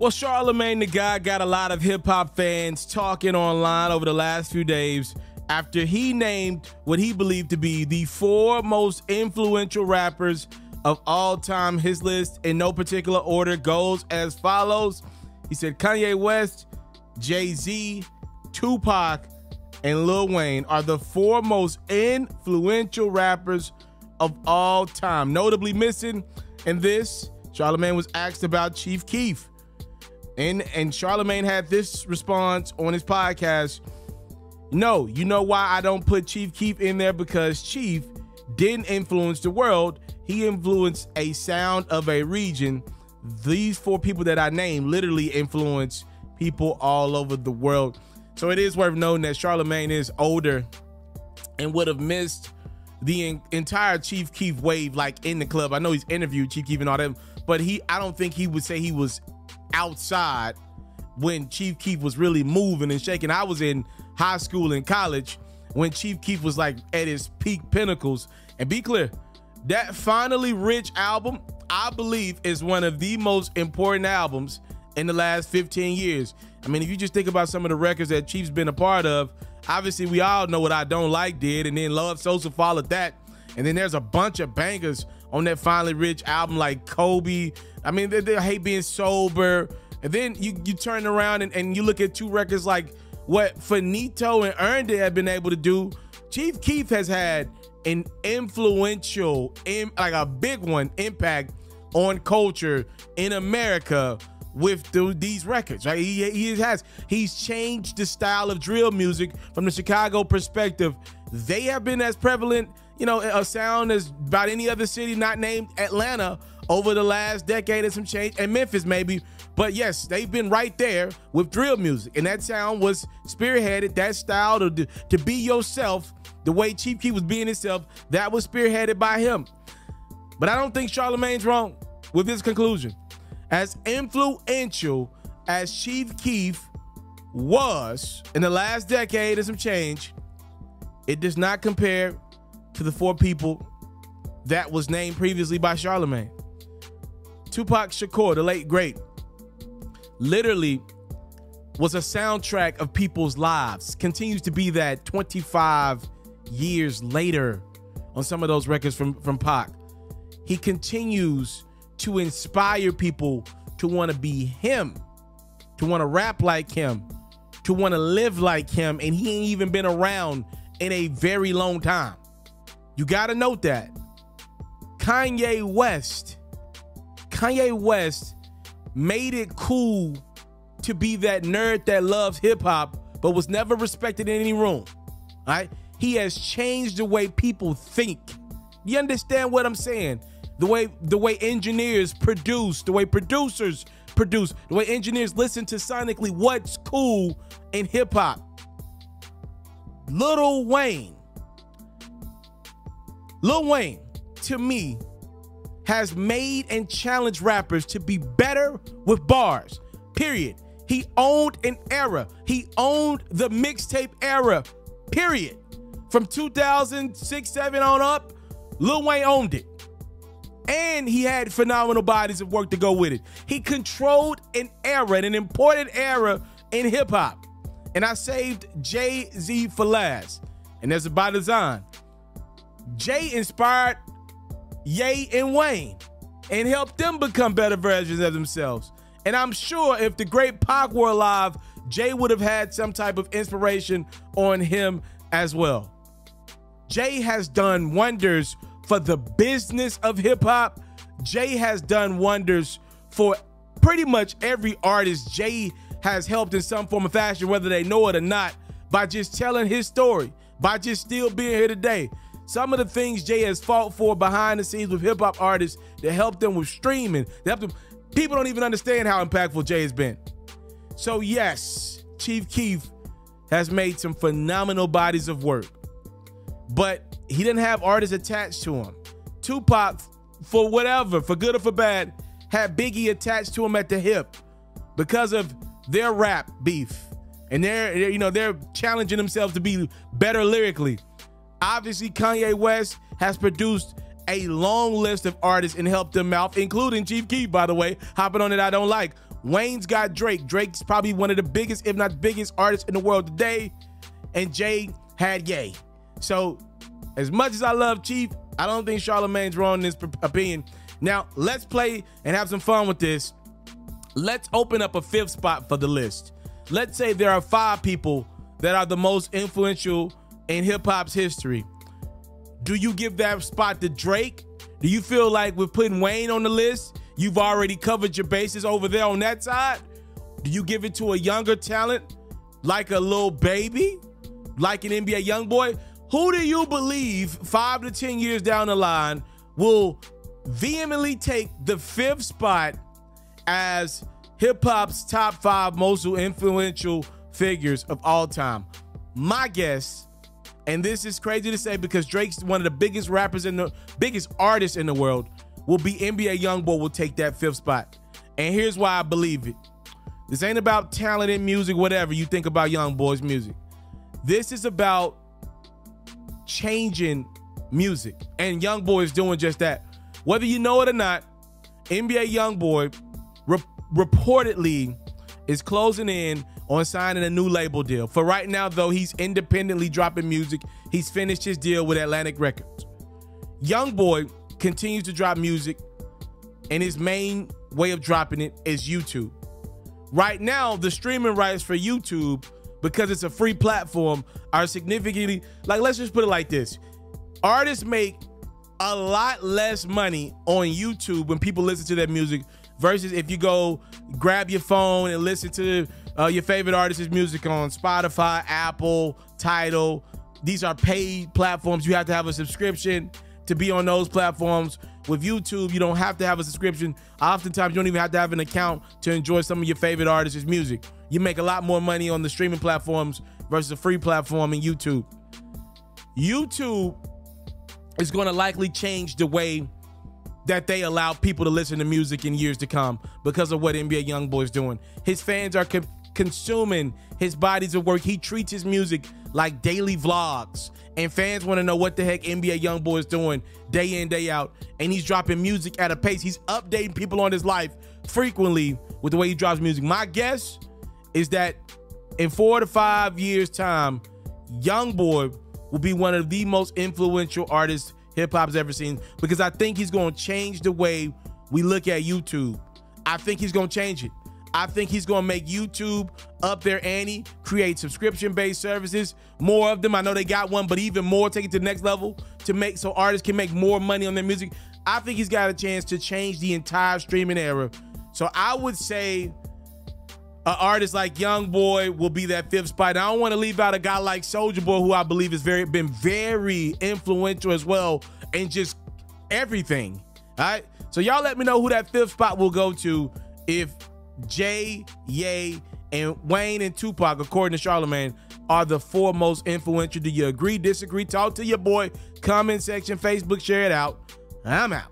Well, Charlamagne the guy got a lot of hip hop fans talking online over the last few days after he named what he believed to be the four most influential rappers of all time. His list, in no particular order, goes as follows. He said Kanye West, Jay Z, Tupac, and Lil Wayne are the four most influential rappers of all time. Notably missing in this, Charlamagne was asked about Chief Keef. And and Charlamagne had this response on his podcast. No, you know why I don't put Chief Keef in there? Because Chief didn't influence the world. He influenced a sound of a region. These four people that I named literally influence people all over the world. So it is worth noting that Charlamagne is older and would have missed the entire Chief Keef wave like in the club. I know he's interviewed Chief Keef and all that, but he I don't think he would say he was outside when Chief Keef was really moving and shaking. I was in high school and college when Chief Keef was like at his peak pinnacles. And be clear, that Finally Rich album, I believe, is one of the most important albums in the last 15 years. I mean, if you just think about some of the records that Chief's been a part of, obviously we all know what I Don't Like did, and then Love Sosa followed that. And then there's a bunch of bangers on that Finally Rich album like Kobe. I mean, they, they hate being sober. And then you you turn around and, and you look at two records like what Faneto and Earned It have been able to do. Chief Keef has had an influential, like a big one, impact on culture in America with the, these records. Right? He, he has he's changed the style of drill music from the Chicago perspective. They have been as prevalent you know, a sound as about any other city not named Atlanta over the last decade and some change, and Memphis maybe. But yes, they've been right there with drill music, and that sound was spearheaded. That style to to be yourself, the way Chief Keef was being himself, that was spearheaded by him. But I don't think Charlamagne's wrong with his conclusion. As influential as Chief Keef was in the last decade and some change, it does not compare to the four people that was named previously by Charlamagne. Tupac Shakur, the late great, literally was a soundtrack of people's lives. Continues to be that 25 years later on some of those records from, from Pac. He continues to inspire people to want to be him, to want to rap like him, to want to live like him. And he ain't even been around in a very long time. You got to note that. Kanye West, Kanye West made it cool to be that nerd that loves hip hop, but was never respected in any room. All right? He has changed the way people think. You understand what I'm saying? The way the way engineers produce, the way producers produce, the way engineers listen to sonically what's cool in hip hop. Little Wayne Lil Wayne, to me, has made and challenged rappers to be better with bars. Period. He owned an era. He owned the mixtape era. Period. From 2006, 7 on up, Lil Wayne owned it. And he had phenomenal bodies of work to go with it. He controlled an era, an important era in hip hop. And I saved Jay Z for last. And that's by design. Jay inspired Ye and Wayne and help them become better versions of themselves. And I'm sure if the great Pac were alive, Jay would have had some type of inspiration on him as well. Jay has done wonders for the business of hip hop. Jay has done wonders for pretty much every artist Jay has helped in some form of fashion, whether they know it or not, by just telling his story, by just still being here today. Some of the things Jay has fought for behind the scenes with hip hop artists to help them with streaming. They. People don't even understand how impactful Jay has been. So yes, Chief Keef has made some phenomenal bodies of work, but he didn't have artists attached to him. Tupac, for whatever, for good or for bad, had Biggie attached to him at the hip because of their rap beef, and they're you know they're challenging themselves to be better lyrically. Obviously, Kanye West has produced a long list of artists and helped them out, including Chief Keef, by the way, hopping on it I don't like. Wayne's got Drake. Drake's probably one of the biggest, if not biggest, artists in the world today. And Jay had Ye. So, as much as I love Chief, I don't think Charlamagne's wrong in his opinion. Now, let's play and have some fun with this. Let's open up a fifth spot for the list. Let's say there are five people that are the most influential in hip hop's history. Do you give that spot to Drake? Do you feel like with putting Wayne on the list, you've already covered your bases over there on that side? Do you give it to a younger talent like a Lil Baby, like an NBA YoungBoy? Who do you believe five to 10 years down the line will vehemently take the fifth spot as hip hop's top five most influential figures of all time? My guess and this is crazy to say because Drake's one of the biggest rappers in the biggest artists in the world, will be NBA YoungBoy will take that fifth spot. And here's why I believe it. This ain't about talent in music, whatever you think about YoungBoy's music. This is about changing music. And Young is doing just that. Whether you know it or not, NBA YoungBoy re- reportedly is closing in on signing a new label deal. For right now, though, he's independently dropping music. He's finished his deal with Atlantic Records. YoungBoy continues to drop music, and his main way of dropping it is YouTube. Right now, the streaming rights for YouTube, because it's a free platform, are significantly like let's just put it like this. Artists make a lot less money on YouTube when people listen to their music versus if you go grab your phone and listen to uh, your favorite artist's music on Spotify, Apple, Tidal. These are paid platforms. You have to have a subscription to be on those platforms. With YouTube, you don't have to have a subscription. Oftentimes, you don't even have to have an account to enjoy some of your favorite artists' music. You make a lot more money on the streaming platforms versus a free platform in YouTube. YouTube is going to likely change the way that they allow people to listen to music in years to come because of what NBA YoungBoy is doing. His fans are consuming his bodies of work. He treats his music like daily vlogs, and fans want to know what the heck NBA YoungBoy is doing day in day out. And he's dropping music at a pace. He's updating people on his life frequently with the way he drops music. My guess is that in four to five years' time, YoungBoy will be one of the most influential artists hip hop's ever seen because I think he's going to change the way we look at YouTube. I think he's going to change it. I think he's going to make YouTube up there, Annie, create subscription based services, more of them. I know they got one, but even more, take it to the next level to make so artists can make more money on their music. I think he's got a chance to change the entire streaming era. So I would say an artist like YoungBoy will be that fifth spot. And I don't want to leave out a guy like Soulja Boy, who I believe has very been very influential as well, and just everything. All right. So y'all let me know who that fifth spot will go to if Jay, Ye, and Wayne and Tupac, according to Charlamagne, are the four most influential. Do you agree, disagree? Talk to your boy. Comment section, Facebook, share it out. I'm out.